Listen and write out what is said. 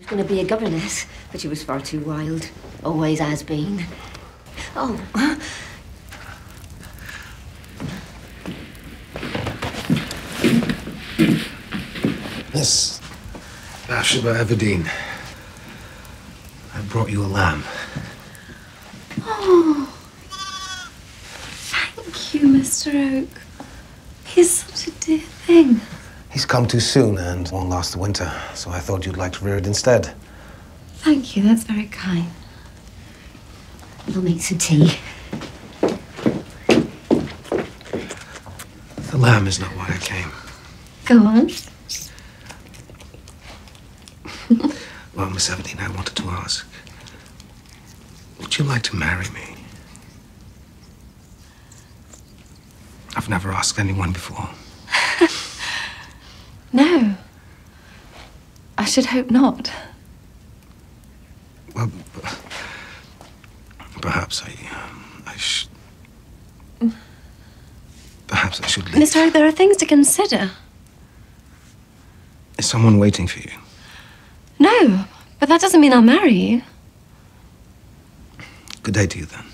Was going to be a governess, but she was far too wild. Always has been. Oh, Miss Bathsheba Everdeen, I brought you a lamb. Oh, thank you, Mr. Oak. He's such a dear thing. He's come too soon and won't last the winter, so I thought you'd like to rear it instead. Thank you, that's very kind. we'll make some tea. The lamb is not why I came. Go on. Well, Miss Everdeen, I wanted to ask Would you like to marry me? I've never asked anyone before. No. I should hope not. Well, perhaps I. I should. Perhaps I should leave. Mr. Oak, there are things to consider. Is someone waiting for you? No, but that doesn't mean I'll marry you. Good day to you then.